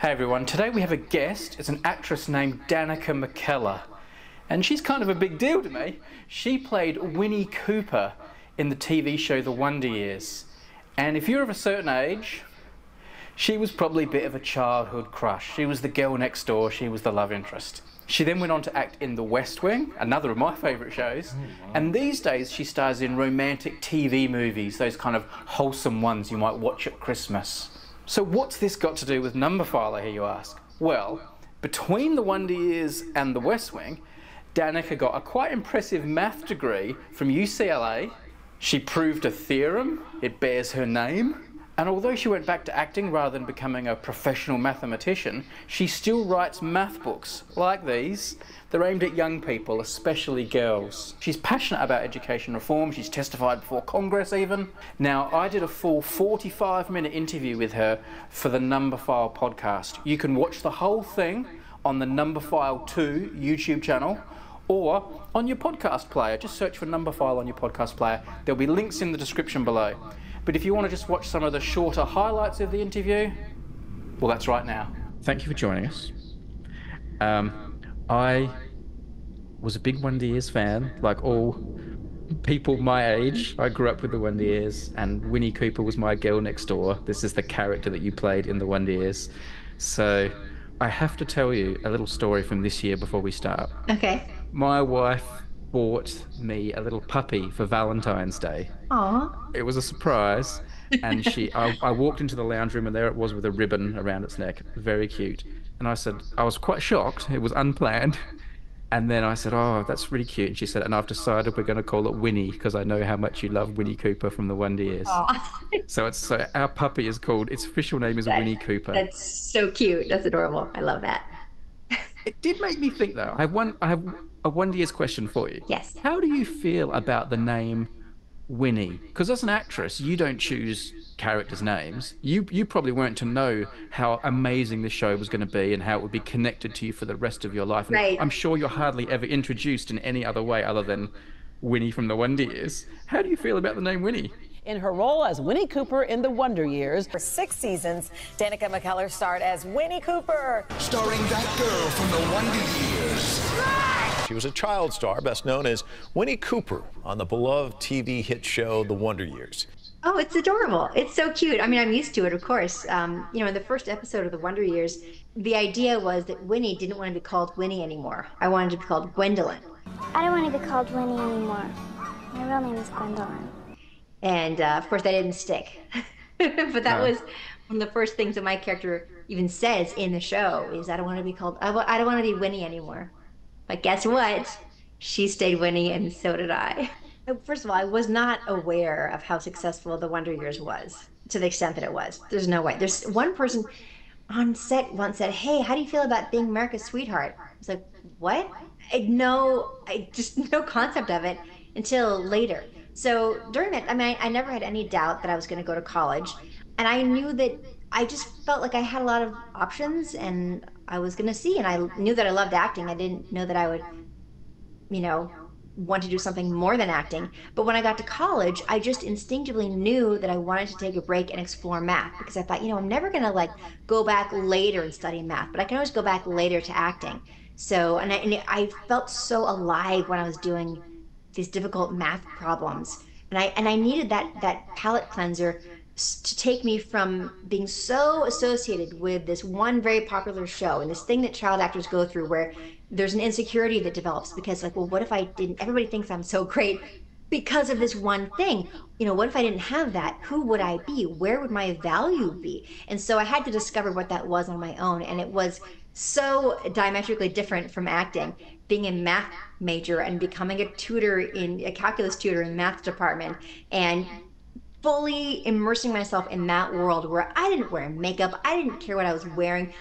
Hey everyone, today we have a guest. It's an actress named Danica McKellar. And she's kind of a big deal to me. She played Winnie Cooper in the TV show The Wonder Years. And if you're of a certain age, she was probably a bit of a childhood crush. She was the girl next door, she was the love interest. She then went on to act in The West Wing, another of my favourite shows. Oh, wow. And these days she stars in romantic TV movies, those kind of wholesome ones you might watch at Christmas. So what's this got to do with Numberphile, I hear you ask? Well, between The Wonder Years and The West Wing, Danica got a quite impressive math degree from UCLA. She proved a theorem, it bears her name, and although she went back to acting rather than becoming a professional mathematician, she still writes math books like these. They're aimed at young people, especially girls. She's passionate about education reform. She's testified before Congress even. Now, I did a full 45 minute interview with her for the Numberphile podcast. You can watch the whole thing on the Numberphile 2 YouTube channel or on your podcast player. Just search for Numberphile on your podcast player. There'll be links in the description below. But if you want to just watch some of the shorter highlights of the interview, well, that's right now. Thank you for joining us. Um, I was a big Wonder Years fan, like all people my age. I grew up with the Wonder Years, and Winnie Cooper was my girl next door. This is the character that you played in the Wonder Years. So I have to tell you a little story from this year before we start. Okay. My wife bought me a little puppy for Valentine's Day. Aww. It was a surprise. And she, I, I, walked into the lounge room and there it was with a ribbon around its neck. Very cute. And I said, I was quite shocked. It was unplanned. And then I said, Oh, that's really cute. And she said, And I've decided we're going to call it Winnie because I know how much you love Winnie Cooper from the Wonder Years. so it's so our puppy is called, its official name is that, Winnie Cooper. That's so cute. That's adorable. I love that. It did make me think though. I have one, I have a Wonder Years question for you. Yes. How do you feel about the name Winnie? Because as an actress, you don't choose characters' names. You you probably weren't to know how amazing the show was going to be and how it would be connected to you for the rest of your life. And right. I'm sure you're hardly ever introduced in any other way other than Winnie from the Wonder Years. How do you feel about the name Winnie? In her role as Winnie Cooper in The Wonder Years. For six seasons, Danica McKellar starred as Winnie Cooper. Starring that girl from The Wonder Years. She was a child star, best known as Winnie Cooper on the beloved TV hit show The Wonder Years. Oh, it's adorable. It's so cute. I mean, I'm used to it, of course. Um, you know, in the first episode of The Wonder Years, the idea was that Winnie didn't want to be called Winnie anymore. I wanted to be called Gwendolyn. I don't want to be called Winnie anymore. My real name is Gwendolyn and uh, of course that didn't stick. But that no. was one of the first things that my character even says in the show is i don't want to be called i, I don't want to be winnie anymore. But guess what? She stayed winnie and so did i. First of all i was not aware of how successful the wonder years was to the extent that it was. There's no way. There's one person on set once said hey how do you feel about being america's sweetheart? I was like what? I no i just no concept of it until later so during that, I mean, I, I never had any doubt that I was going to go to college. And I knew that I just felt like I had a lot of options and I was going to see. And I knew that I loved acting. I didn't know that I would, you know, want to do something more than acting. But when I got to college, I just instinctively knew that I wanted to take a break and explore math because I thought, you know, I'm never going to like go back later and study math, but I can always go back later to acting. So, and I, and I felt so alive when I was doing these difficult math problems. And i and i needed that that palate cleanser to take me from being so associated with this one very popular show and this thing that child actors go through where there's an insecurity that develops because like well what if i didn't everybody thinks i'm so great because of this one thing. You know what if i didn't have that? Who would i be? Where would my value be? And so i had to discover what that was on my own and it was so diametrically different from acting being a math major and becoming a tutor in a calculus tutor in math department and fully immersing myself in that world where I didn't wear makeup, I didn't care what I was wearing.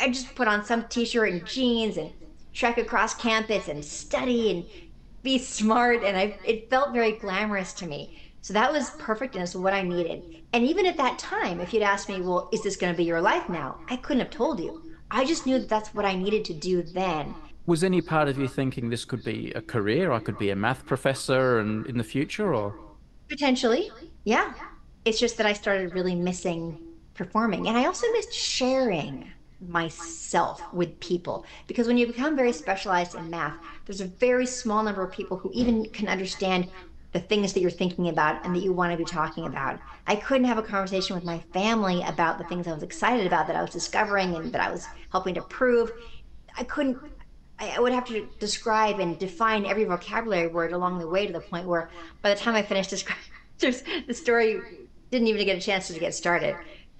I just put on some t-shirt and jeans and trek across campus and study and be smart and I it felt very glamorous to me. So that was perfect and it's what I needed. And even at that time, if you'd asked me, well, is this going to be your life now? I couldn't have told you. I just knew that that's what I needed to do then was any part of you thinking this could be a career? I could be a math professor and in the future, or potentially, yeah. It's just that I started really missing performing, and I also missed sharing. myself with people because when you become very specialized in math there's a very small number of people who even can understand the things that you're thinking about and that you want to be talking about i couldn't have a conversation with my family about the things i was excited about that i was discovering and that i was helping to prove i couldn't I would have to describe and define every vocabulary word along the way to the point where by the time I finished describing, the story didn't even get a chance to get started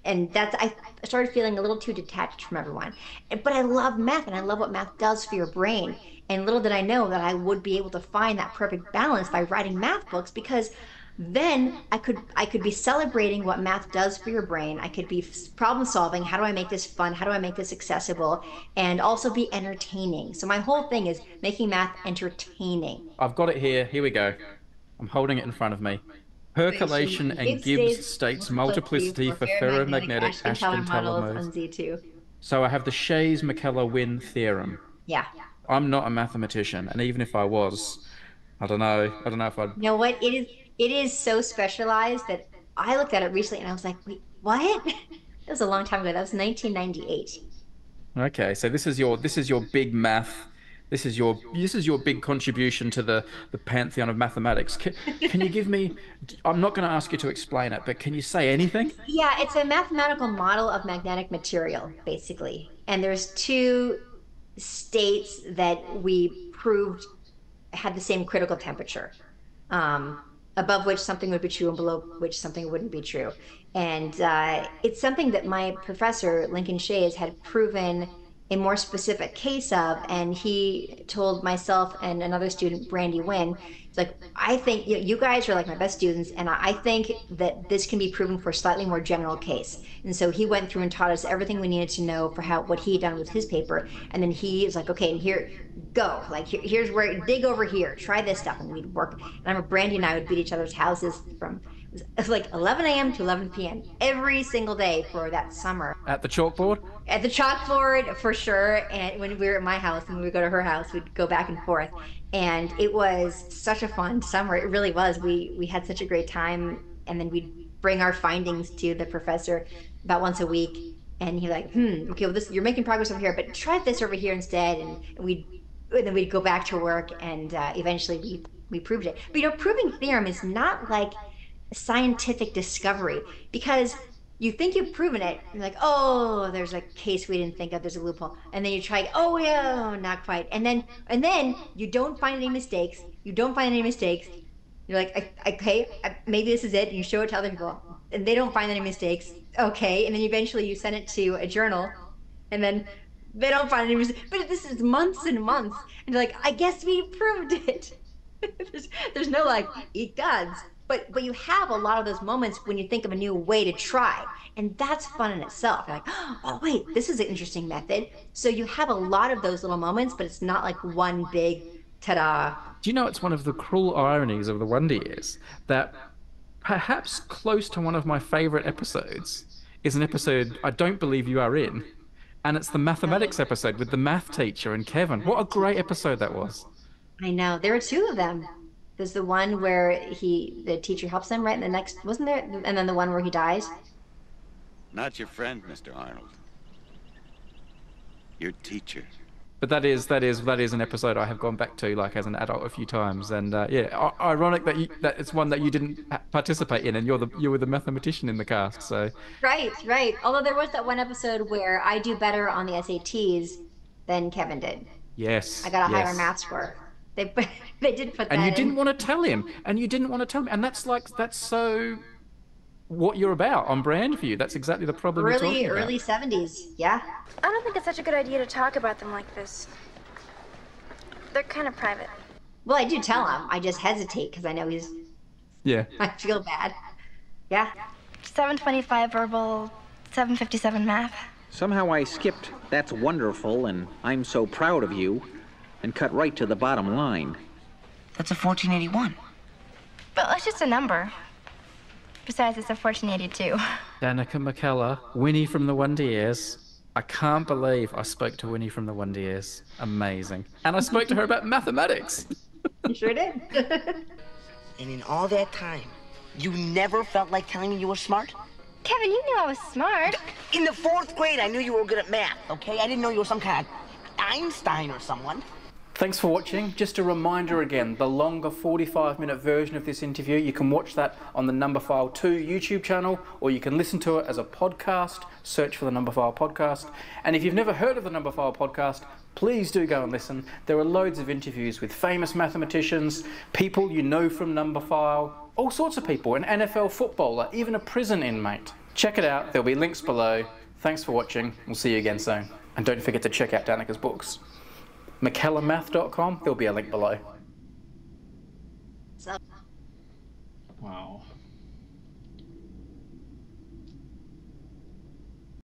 and that's I started feeling a little too detached from everyone. But I love math and I love what math does for your brain. And little did I know that I would be able to find that perfect balance by writing math books because then I could I could be celebrating what math does for your brain. I could be problem solving. How do I make this fun? How do I make this accessible? And also be entertaining. So my whole thing is making math entertaining. I've got it here. Here we go. I'm holding it in front of me. Percolation and Gibbs states multiplicity for ferromagnetic Ashkin-Teller modes. So I have the Chayes-McKellar-Winn theorem. Yeah. I'm not a mathematician, and even if I was, I don't know. I don't know if I'd. You know what? It is. It is so specialized that I looked at it recently and I was like, wait, what? that was a long time ago. That was 1998. Okay, so this is your this is your big math this is your this is your big contribution to the the pantheon of mathematics. Can, can you give me? I'm not going to ask you to explain it, but can you say anything? Yeah, it's a mathematical model of magnetic material, basically. And there's two states that we proved had the same critical temperature, um, above which something would be true and below which something wouldn't be true. And uh, it's something that my professor Lincoln Chayes had proven a more specific case of and he told myself and another student Brandy Winn it's like i think you, you guys are like my best students and i think that this can be proven for a slightly more general case. And so he went through and taught us everything we needed to know for how what he had done with his paper. And then he is like okay and here go. Like here, here's where dig over here. Try this stuff. And we'd work. And i remember brandy and i would beat each other's houses from it was like 11 a.m. to 11 p.m. every single day for that summer. At the chalkboard? At the chalkboard for sure. And when we were at my house and we would go to her house, we'd go back and forth. And it was such a fun summer. It really was. We we had such a great time. And then we'd bring our findings to the professor about once a week. And he's like, hmm, okay, well, this you're making progress over here, but try this over here instead. And, and we'd and then we'd go back to work, and uh, eventually we we proved it. But you know, proving theorem is not like scientific discovery because you think you've proven it. You're like, oh, there's a case we didn't think of. There's a loophole, and then you try. Oh, yeah, not quite. And then, and then you don't find any mistakes. You don't find any mistakes. You're like, okay, maybe this is it. And you show it to other people, and they don't find any mistakes. Okay, and then eventually you send it to a journal, and then they don't find any mistakes. But this is months and months, and you're like, I guess we proved it. there's, there's no like, eat gods but but you have a lot of those moments when you think of a new way to try and that's fun in itself. You're like oh wait this is an interesting method. So you have a lot of those little moments but it's not like one big ta-da. Do you know it's one of the cruel ironies of the wonder years that perhaps close to one of my favorite episodes is an episode i don't believe you are in and it's the mathematics episode with the math teacher and kevin. What a great episode that was. I know. There are two of them there's the one where he, the teacher helps him, right? And the next, wasn't there? And then the one where he dies. Not your friend, Mr. Arnold. Your teacher. But that is that is that is an episode I have gone back to like as an adult a few times, and uh, yeah, ironic that you, that it's one that you didn't participate in, and you're the you were the mathematician in the cast. So right, right. Although there was that one episode where I do better on the SATs than Kevin did. Yes, I got a yes. higher math score. They they did put and you didn't want to tell him, and you didn't want to tell him, and that's like that's so what you're about on brand for you. That's exactly the problem. Early early seventies, yeah. I don't think it's such a good idea to talk about them like this. They're kind of private. Well, I do tell him. I just hesitate because I know he's. Yeah. I feel bad. Yeah. 725 verbal, 757 math. Somehow I skipped. That's wonderful, and I'm so proud of you and cut right to the bottom line. That's a 1481. But that's just a number. Besides, it's a 1482. Danica McKellar, Winnie from the Wonder Years. I can't believe I spoke to Winnie from the Wonder Years. Amazing. And I spoke to her about mathematics. you sure did. and in all that time, you never felt like telling me you were smart? Kevin, you knew I was smart. In the fourth grade, I knew you were good at math, okay? I didn't know you were some kind of Einstein or someone. Thanks for watching. Just a reminder again, the longer 45 minute version of this interview, you can watch that on the Numberphile 2 YouTube channel or you can listen to it as a podcast. Search for the Numberphile podcast. And if you've never heard of the Numberphile podcast, please do go and listen. There are loads of interviews with famous mathematicians, people you know from Numberphile, all sorts of people, an NFL footballer, even a prison inmate. Check it out, there'll be links below. Thanks for watching, we'll see you again soon. And don't forget to check out Danica's books. McKellarmath.com, there'll be a link below. Wow.